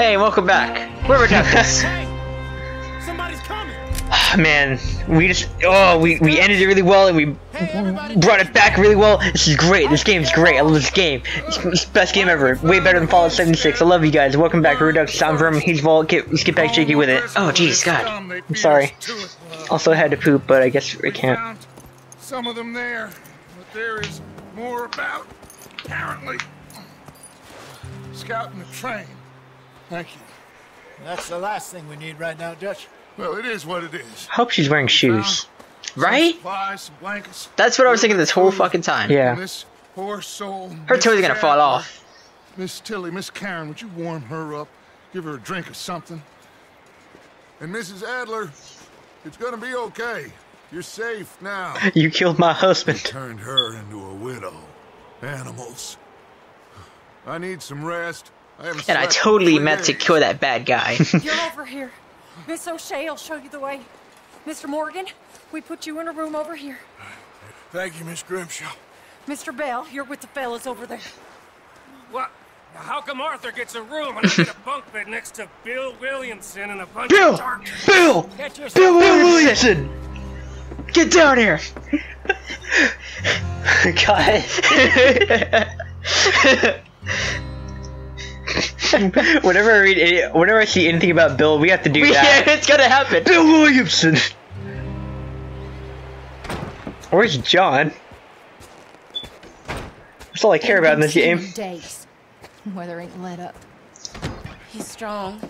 Hey, welcome back. We're Reductus. Somebody's coming. Ah, man, we just oh we, we ended it really well and we brought it back really well. This is great. This game's great. I love this game. It's, it's the best game ever. Way better than Fallout 76. I love you guys. Welcome back to Reductus. I'm Vermin. He's Vault. Get let's get back shaky with it. Oh jeez, God. I'm sorry. Also I had to poop, but I guess I can't. Some of them there, but there is more about. Apparently, scouting the train. Thank you. That's the last thing we need right now, Dutch. Well, it is what it is. Hope she's wearing shoes. Right? Supplies, some blankets. That's what I was thinking this whole fucking time. Yeah. And this poor soul. Her Miss toes are gonna fall off. Miss Tilly, Miss Karen, would you warm her up? Give her a drink or something? And Mrs. Adler, it's gonna be okay. You're safe now. You killed my husband. Turned her into a widow. Animals. I need some rest. I And I totally meant to kill that bad guy. You're over here. Miss O'Shea will show you the way. Mr. Morgan, we put you in a room over here. Thank you, Miss Grimshaw. Mr. Bell, you're with the fellas over there. What? Now, How come Arthur gets a room and I get a bunk bed next to Bill Williamson and a bunch Bill! of dark... Bill! Get yourself Bill Williamson! Get down here! God. whenever I read, any, whenever I see anything about Bill, we have to do that. Yeah, it's gonna happen. Bill Williamson. Where's John? That's all I care about in this game. Days. Weather ain't let up. He's strong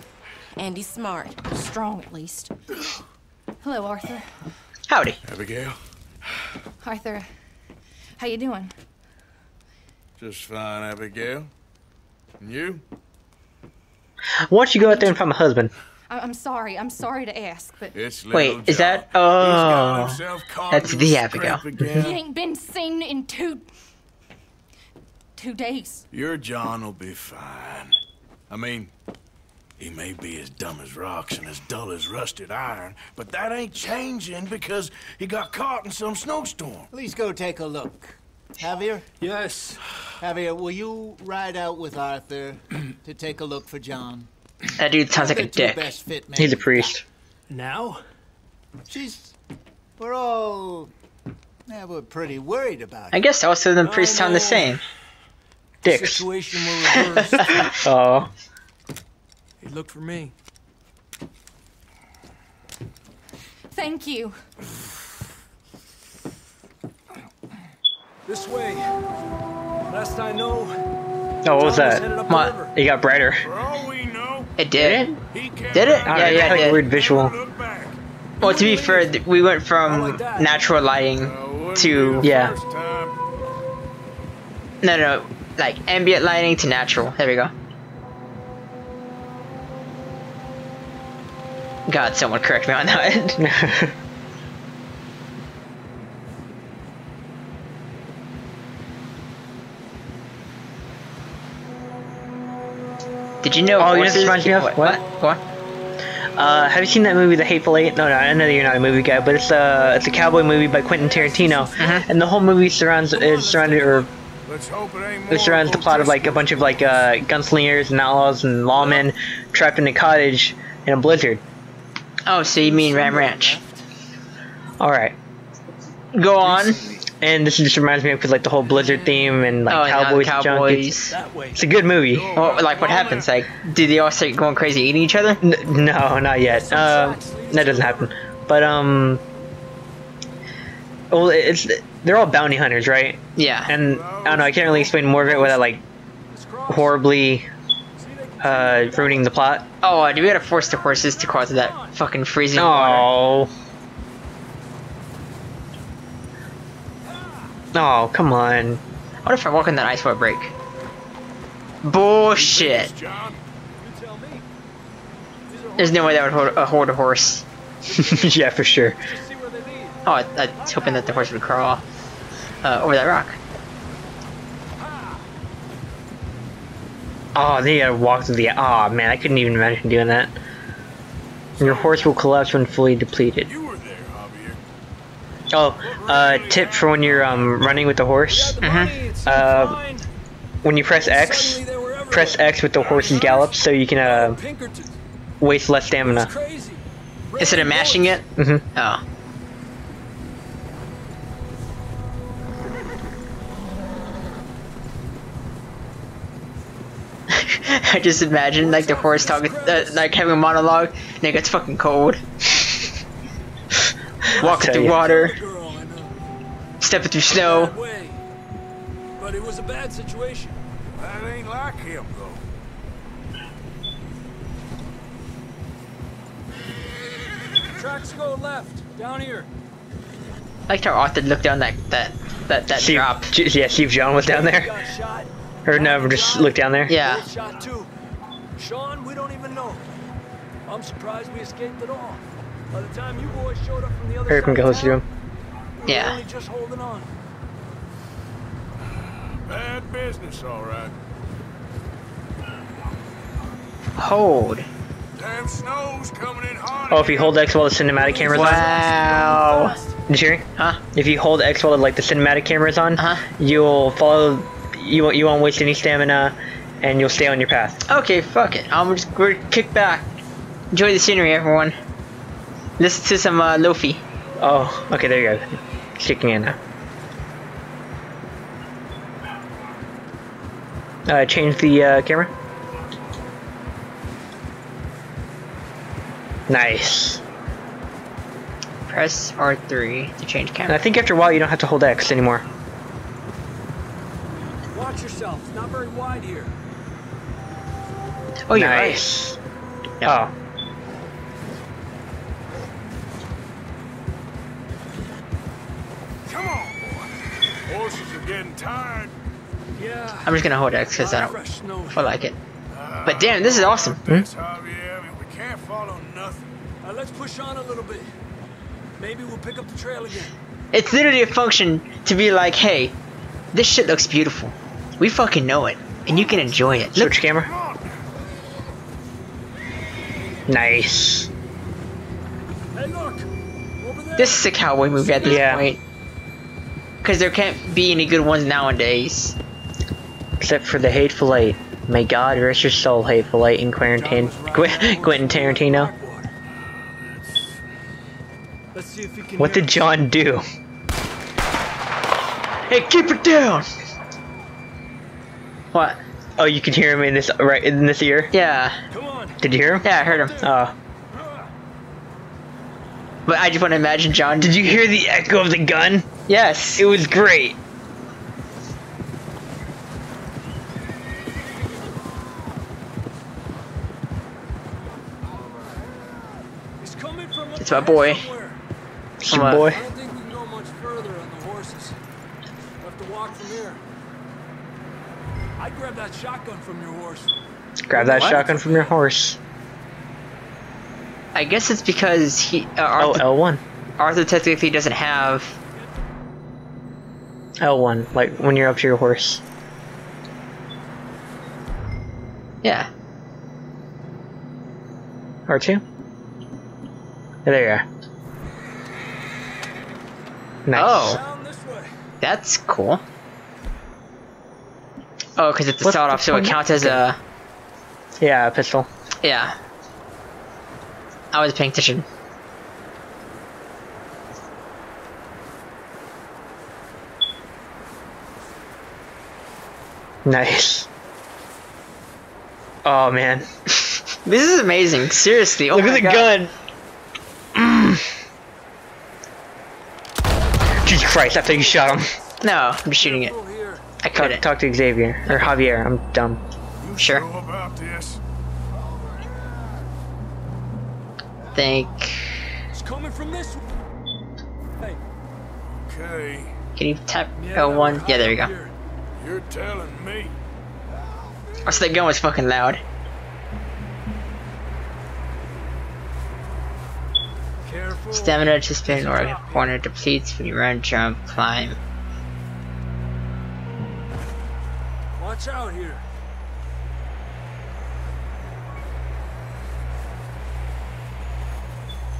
and he's smart. Strong, at least. Hello, Arthur. Howdy. Abigail? Arthur, how you doing? Just fine, Abigail. And you? Why don't you go out there and find my husband? I- I'm sorry. I'm sorry to ask, but It's Wait, little is that- John. He's got oh. That's the Abigail. scrape he ain't been seen in two two days. Your John will be fine. I mean, he may be as dumb as rocks and as dull as rusted iron, but that ain't changing because he got caught in some snowstorm. Please go take a look. Javier? Yes. Javier, will you ride out with Arthur to take a look for John? That dude sounds like a dick. best fit men He's a priest. Now? She's... We're all... Yeah, we're pretty worried about it. I guess also the priests sound the same. Dicks. Situation will reverse. Oh. He looked for me. Thank you. This way. Last I know, Oh, what was that? headed Come on. It got brighter. For all we know, It did? he can't Did it? I Yeah, don't yeah, know. it did. Weird visual. Well, to be fair, we went from like natural lighting Uh, to yeah, first time. no, no, like ambient lighting to natural. There we go. God, someone correct me on that. Did you know? Oh, you know what reminds me of? What? What? Go on. Uh, have you seen that movie, The Hateful Eight? No, no, I know you're not a movie guy, but it's a it's a cowboy movie by Quentin Tarantino, Mm-hmm. and the whole movie surrounds is surrounded or it it surrounds the plot of like a bunch of like uh, gunslingers and outlaws and lawmen trapped in a cottage in a blizzard. Oh, so you mean Ram Ranch? All right, go on. And this just reminds me of 'cause, like the whole blizzard theme and like Oh, yeah, cowboys, the junk. It's, cowboys. It's a good movie. Well, like what happens? Like, do they all start going crazy eating each other? N- no, not yet. Uh, that doesn't happen. But um, well, it's they're all bounty hunters, right? Yeah. And I don't know. I can't really explain more of it without like horribly uh ruining the plot. oh, uh, do we gotta force the horses to cross that fucking freezing water? Oh. Come on. What if I walk in that ice for a break? Bullshit. There's no way that would hold, uh, hold a horse. yeah, for sure. Oh, I, I was hoping that the horse would crawl uh, over that rock. Oh, they gotta walk through the. Oh man, I couldn't even imagine doing that. Your horse will collapse when fully depleted. Oh, uh, tip for when you're um running with the horse. Mm-hmm. Uh, when you press X, press X with the horse's gallop so you can uh, waste less stamina. Instead of mashing it? hmm Oh. I just imagine like the horse talking, uh, like having a monologue, and it gets fucking cold. Walking through you. water, Girl, stepping through snow. Way. But it was a bad situation. That ain't like him, though. Tracks go left. Down here. I liked how Arthur looked down that that that that See, drop. J- yeah, see if John was down there. Got shot. Or no, just look down there. Yeah. Shot too. Sean, we don't even know. I'm surprised we escaped at all. By the time you boys showed up from the other Hurry up and side get close to him. town, Yeah. only just holding on. Bad business, all right. Hold. Damn snow's coming in hard. Oh, if you hold X while the cinematic camera's on. Wow. Did you hear? me? Huh? If you hold X while like the cinematic camera's on, Uh-huh. you'll follow. You won't. You won't waste any stamina, and you'll stay on your path. Okay, fuck it. I'm just gonna kick back. Enjoy the scenery, everyone. Listen to some uh, Lofi. Oh, okay, there you go. It's kicking in now. Uh, change the uh, camera. Nice. Press R3 to change And camera. I think after a while you don't have to hold X anymore. Watch yourself. It's not very wide here. Oh, you're nice. Yeah. Oh. Boy. Horses are getting tired. Yeah. I'm just gonna hold X because I don't Fresh snow. feel like it. But damn, this is awesome. That's Javier. I mean, we can't follow nothing. Uh, let's push on a little bit. Maybe we'll pick up the trail again. It's literally a function to be like, hey, this shit looks beautiful. We fucking know it, and you can enjoy it. Look, Switch camera. Nice. Hey, look. Over there. this is a cowboy movie at this Yeah. point. Because there can't be any good ones nowadays. Except for the Hateful Eight. May God rest your soul, Hateful Eight, and Quentin, Qu- Quentin Tarantino. Let's see if he can What did. John do? Hey, keep it down! What? Oh, you can hear him in this right in this ear. Yeah. Did you hear him? Yeah, I heard him. Oh. But I just want to imagine John. Did you hear the echo of the gun? Yes. It was great. He's coming from It's my boy. somewhere. It's your boy. I don't think we can go much further on the horses. We'll have to walk from here. I'd grab that shotgun from your horse. Grab that What? shotgun from your horse. I guess it's because he uh, Oh, Arthur, L1. Arthur technically doesn't have. L1, like when you're up to your horse. Yeah. R2? There you are. Nice. Oh, Down this way. that's cool. Oh, because it's a sawed off, so it counts as a. Yeah, a pistol. Yeah. I was paying attention. Nice. Oh man. This is amazing. Seriously. Oh Look at the God. gun. Mm. Jesus Christ, I thought you shot him. No, I'm shooting it. I Talk, couldn't. talk to Xavier. Or Javier, I'm dumb. You Sure. Know about? Think. It's coming from this way. Hey. Okay, Can you tap Yeah, L1? Yeah, there you go. You're telling me. Oh, so that gun was fucking loud. Careful. Stamina to spin or corner depletes when you run, jump, climb. Watch out here.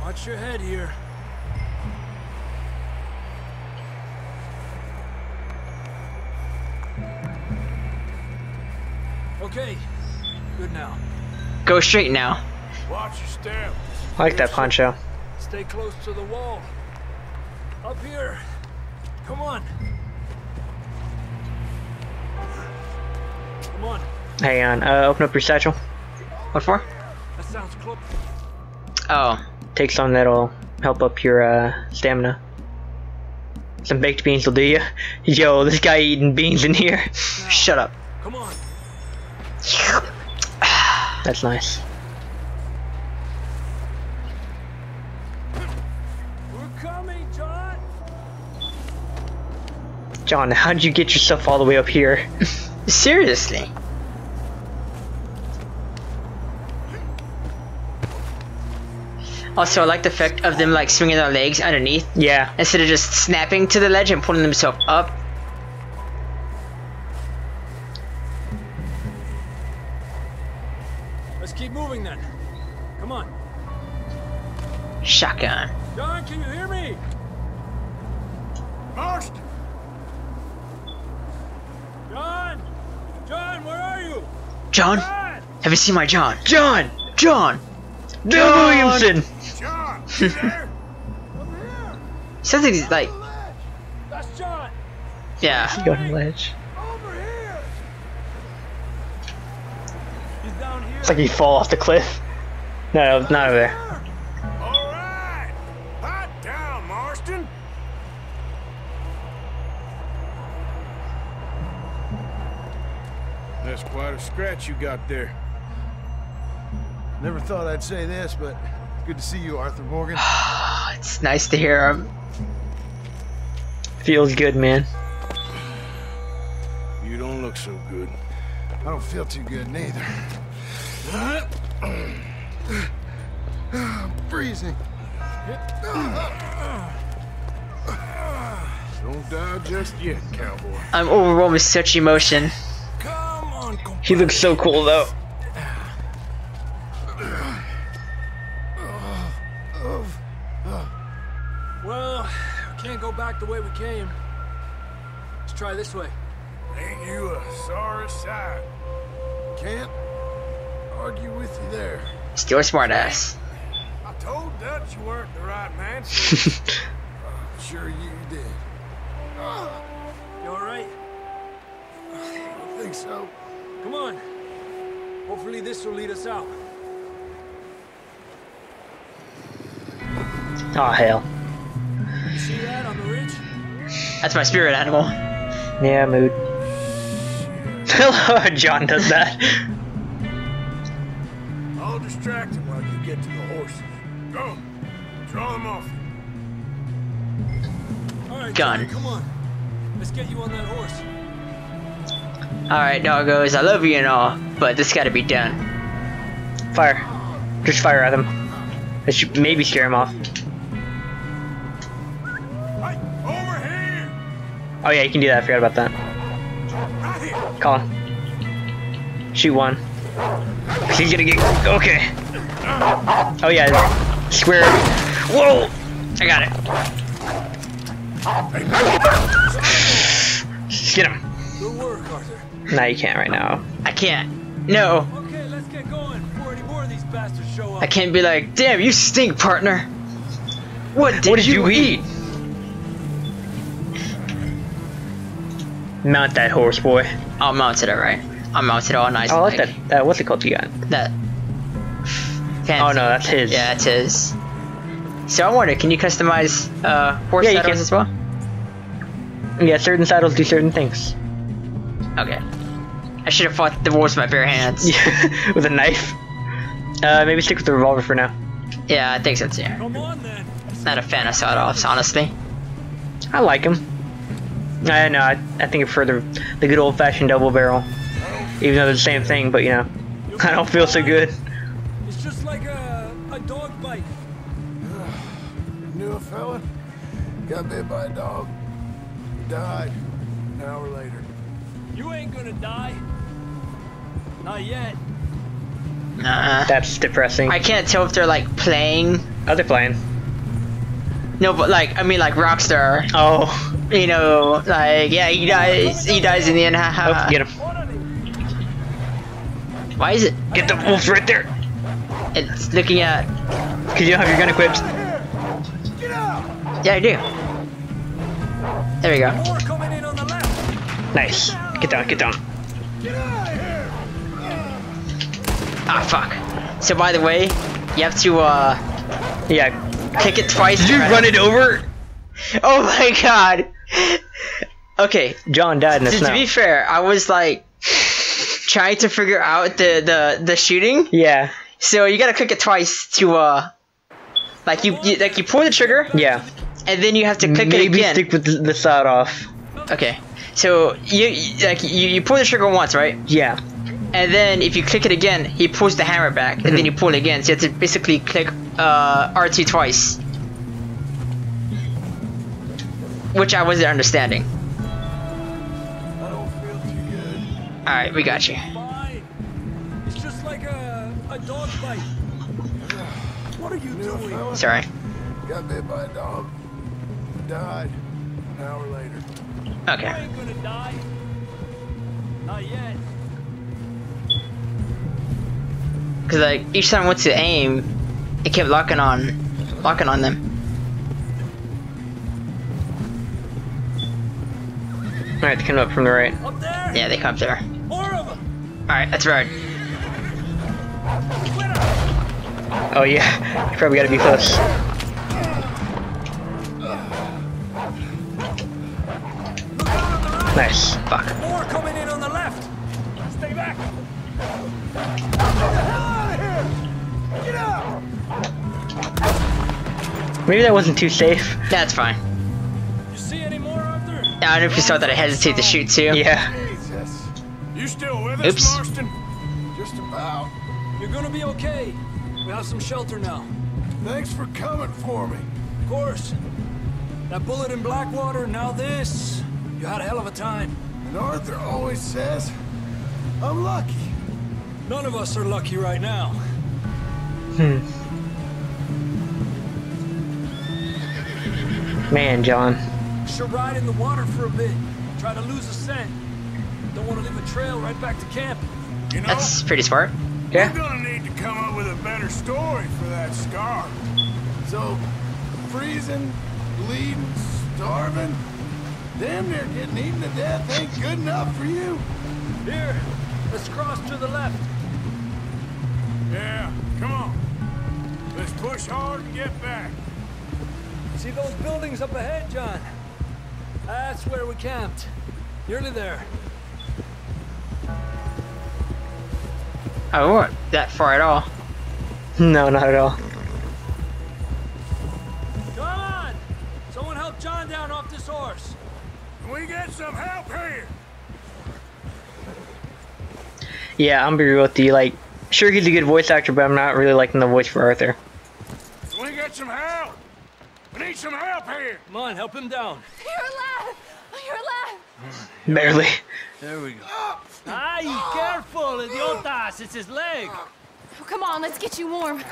Watch your head here. Okay. Good now. Go straight now. Watch your step. I like that poncho. Stay close to the wall. Up here. Come on. Come on. Hang on, uh, open up your satchel. What for? That sounds close. Oh, Take some that'll help up your uh, stamina. Some baked beans will do you. Yo, this guy eating beans in here. shut up. Come on. That's nice. We're coming, John. John, how'd you get yourself all the way up here? Seriously. Also, I like the effect of them like swinging their legs underneath yeah. instead of just snapping to the ledge and pulling themselves up. John? John! Have you seen my John? John! John! Bill Williamson! John! You? Sounds like he's like, That's John! yeah. Go on the ledge. Over here! He's down here. It's like he fall off the cliff. No, no, not over there. A scratch you got there. Never thought I'd say this, but good to see you, Arthur Morgan. It's nice to hear him. Feels good, man. You don't look so good. I don't feel too good neither. I'm freezing. Don't die just yet, cowboy. I'm overwhelmed with such emotion. Come on, come He looks so cool, though. Well, we can't go back the way we came. Let's try this way. Ain't you a sorry sight? Can't argue with you there. Still a smartass. I told Dutch you weren't the right man. Sure you did. You alright? I don't think so. Come on. Hopefully this will lead us out. Oh hell. You see that on the ridge? That's my spirit animal. Yeah, mood. Hello, John does that. I'll distract him while you get to the horses. Go. Draw them off. Alright, Gun. Johnny, come on. Let's get you on that horse. Alright, doggos, I love you and all, but this gotta be done. Fire. Just fire at him. That should maybe scare him off. Oh yeah, you can do that. I forgot about that. Here. Colin. Shoot one. He's gonna get. Okay. Oh yeah. Square. Whoa! I got it. Get him. Good. No, you can't right now. I can't. No. Okay, let's get going before any more of these bastards show up. I can't be like, damn, you stink, partner. What did, What did you, you eat? eat? Mount that horse, boy. I'll mount it, alright. I'll mount it all nice. Oh, I like like that. That what's it called? You got? That. Fancy. Oh no, that's his. Yeah, it's his. So I wonder, can you customize uh, horse Yeah, you saddles can. as well? Yeah, certain saddles do certain things. Okay. I should have fought the wolves with my bare hands. Yeah, with a knife. Uh, maybe stick with the revolver for now. Yeah, I think so too. Come on then. Not a fan of sawed-offs, honestly. I like them. I know. I, I think I prefer the the good old fashioned double barrel, even though they're the same thing. But you know, I don't feel so good. It's just like a, a dog bite. Knew a fella, got bit by a dog, died an hour later. You ain't gonna die. Not yet. Nah. That's depressing. I can't tell if they're like playing. Oh, they're playing. No, but like I mean like Rockstar. Oh, You know, like yeah, he dies. He dies in the end. oh Haha. get him. What are they? Why is it? Get the wolf right there. It's looking at. Cause you don't have your gun equipped. Yeah, I do. There we go. More coming in on the left. Nice. Get down, get down. Ah, fuck. So by the way, you have to uh Yeah. click it twice. Did you run it over? Oh my god. Okay. John died in the To, to be fair, I was like trying to figure out the the the shooting. Yeah. So you gotta click it twice to uh like you, you like you pull the trigger Yeah. and then you have to click it again. Maybe stick with the, the side off. Okay. So you, you like you, you pull the trigger once, right? Yeah. And then if you click it again, he pulls the hammer back, and then you pull it again. So you have to basically click uh, R2 twice. Which I wasn't understanding. I don't feel too good. Alright, we got you. It's just like a, a dog bite. What are you doing? Sorry. got bit by a dog. Died an hour later. Okay. gonna die. Not yet. Because like each time I went to aim, it kept locking on, locking on them. Alright, they come up from the right. Up there. Yeah, they come up there. More of them. Alright, that's right. Oh yeah. You probably gotta be close. Nice. Fuck. More coming in on the left. Stay back. Maybe that wasn't too safe. That's fine. You see any more, Arthur? I don't know if you saw that I hesitate to shoot too. Yeah. Jesus. You still with Oops. us, Marston? Just about. You're gonna be okay. We have some shelter now. Thanks for coming for me. Of course. That bullet in Blackwater, now this. You had a hell of a time. And Arthur always says, I'm lucky. None of us are lucky right now. Hmm. Man, John. Should ride in the water for a bit. Try to lose a scent. Don't want to leave a trail right back to camp. You know, That's pretty smart. Yeah. we're gonna need to come up with a better story for that scar. So, freezing, bleeding, starving, damn near getting eaten to death ain't good enough for you. Here, let's cross to the left. Yeah, come on. Let's push hard and get back. See those buildings up ahead, John? That's where we camped. Nearly there. Oh, we weren't that far at all. No, not at all. We get some help here? Yeah, I'm gonna be real with you. Like, sure he's a good voice actor, but I'm not really liking the voice for Arthur. Can we get some help? We need some help here. Come on, help him down. You're alive! You're alive! Barely. There we go. Ay, careful, idiotas! It's his leg. Oh, come on, let's get you warm.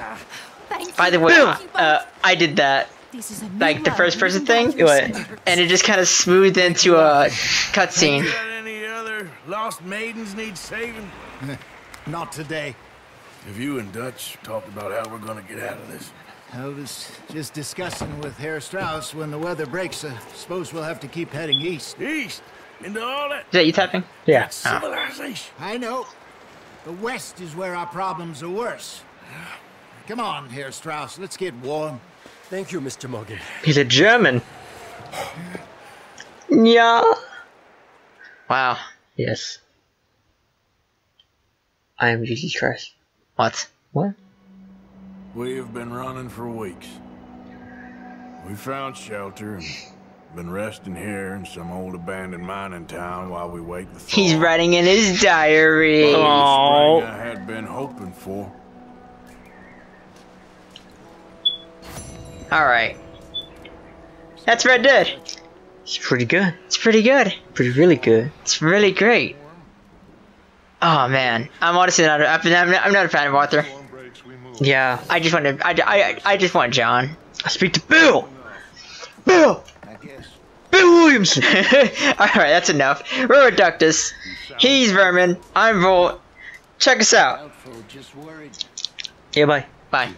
Thank you. By the way, Thank you both. uh, I did that, this is a new like the first person thing, What? and it just kind of smoothed into a cutscene. Got any other lost maidens need saving? Not today. Have you and Dutch talked about how we're gonna get out of this? I was just discussing with Herr Strauss when the weather breaks. I suppose we'll have to keep heading east. East into all that Is that you tapping? Yeah. civilization. I know. The west is where our problems are worse. Come on, Herr Strauss, let's get warm. Thank you, Mr. Morgan. He's a German. Yeah. Wow. Yes. I am Jesus Christ. What? What? We have been running for weeks. We found shelter and been resting here in some old abandoned mining town while we wait the thaw. He's writing in his diary. Oh. I had been hoping for. All right. That's Red Dead. It's pretty good. It's pretty good. Pretty really good. It's really great. Oh man, I'm honestly not. A, I'm not, I'm not a fan of Arthur. Yeah. I just want to. I, I, I just want John. I speak to Bill. Bill. I guess. Bill Williamson. All right, that's enough. We're Reductus. He's Vermin. I'm Volt. check us out. Doubtful, just worried. Yeah, bye. Bye.